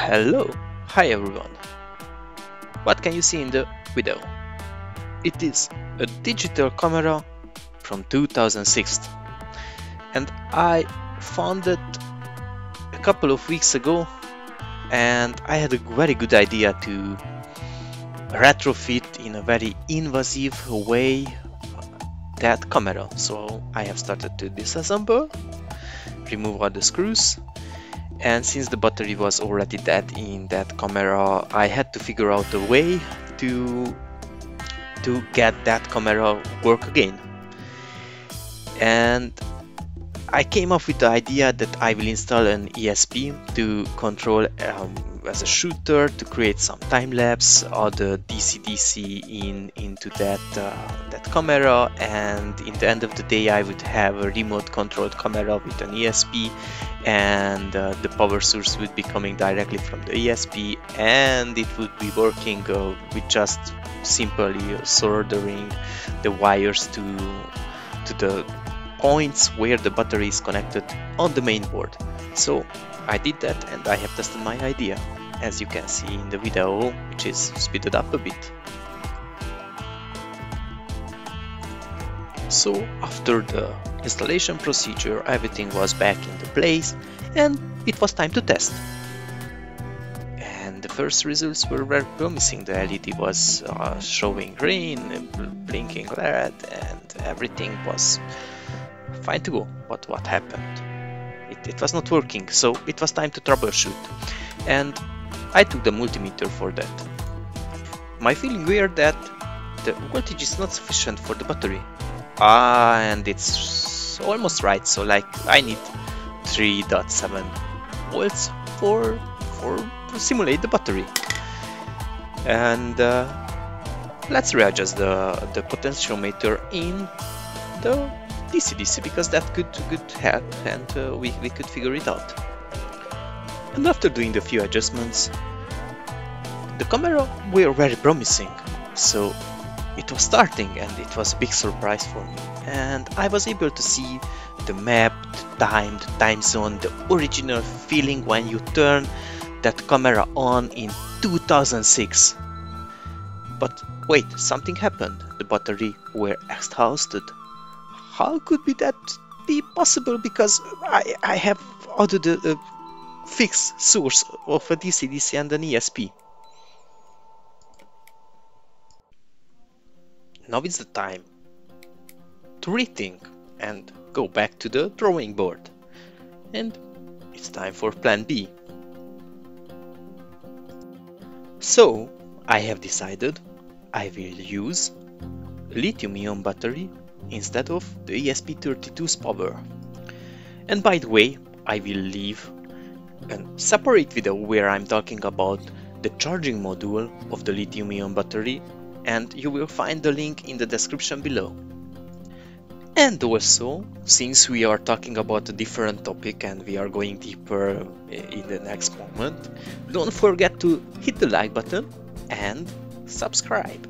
Hello, hi everyone. What can you see in the video? It is a digital camera from 2006 and I found it a couple of weeks ago and I had a very good idea to retrofit in a very invasive way that camera. So I have started to disassemble, remove all the screws and since the battery was already dead in that camera I had to figure out a way to to get that camera work again. And I came up with the idea that I will install an ESP to control um, as a shooter to create some time lapse or the DC-DC in into that uh, that camera and in the end of the day I would have a remote controlled camera with an ESP and uh, the power source would be coming directly from the ESP and it would be working uh, with just simply soldering the wires to to the points where the battery is connected on the main board. So I did that and I have tested my idea as you can see in the video, which is speeded up a bit. So after the installation procedure, everything was back into place and it was time to test. And the first results were very promising. The LED was uh, showing green, blinking red, and everything was fine to go. But what happened? It, it was not working, so it was time to troubleshoot. And I took the multimeter for that. My feeling were that the voltage is not sufficient for the battery. Ah, and it's almost right, so like I need 3.7 volts for, for to simulate the battery. And uh, let's readjust the, the potentiometer in the DC-DC because that could, could help and uh, we, we could figure it out. And after doing a few adjustments, the camera were very promising, so it was starting and it was a big surprise for me. And I was able to see the map, the time, the time zone, the original feeling when you turn that camera on in 2006. But wait, something happened. The battery were exhausted. How could be that be possible? Because I, I have a, a fixed source of a DC-DC and an ESP. Now is the time to rethink and go back to the drawing board. And it's time for plan B. So, I have decided I will use lithium-ion battery instead of the ESP32's power. And by the way, I will leave a separate video where I'm talking about the charging module of the lithium-ion battery and you will find the link in the description below. And also, since we are talking about a different topic and we are going deeper eh, in the next moment, don't forget to hit the like button and subscribe.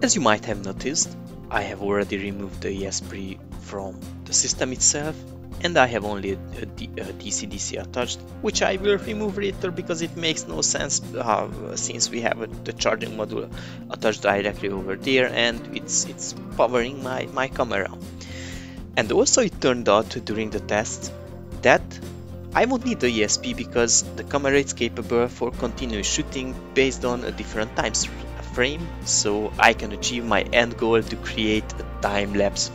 As you might have noticed, I have already removed the ESP from the system itself and I have only a, DC-DC attached, which I will remove later because it makes no sense uh, since we have a, the charging module attached directly over there and it's it's powering my, my camera. And also it turned out during the test that I won't need the ESP because the camera is capable for continuous shooting based on a different time frame so I can achieve my end goal to create a time lapse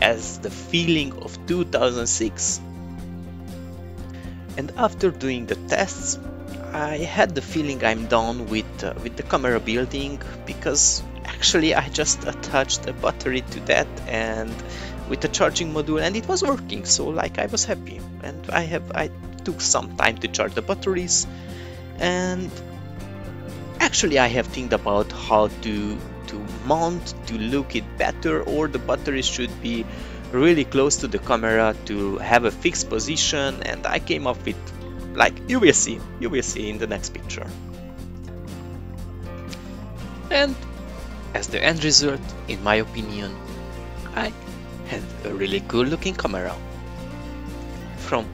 as the feeling of 2006. And after doing the tests, I had the feeling I'm done with, uh, with the camera building because actually I just attached a battery to that and with the charging module and it was working so like I was happy and I have I took some time to charge the batteries and actually I have think about how to to mount to look it better or the battery should be really close to the camera to have a fixed position and I came up with like you will see you will see in the next picture and as the end result in my opinion I had a really cool looking camera from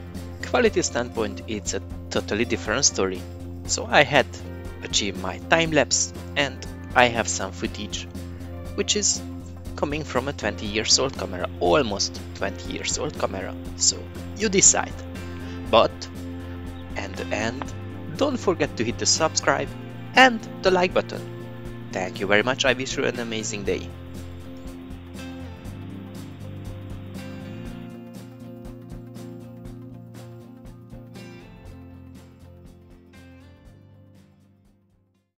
quality standpoint it's a totally different story. So I had achieved my time lapse and I have some footage which is coming from a 20 years old camera, almost 20 years old camera. So you decide. But, and and don't forget to hit the subscribe and the like button. Thank you very much. I wish you an amazing day.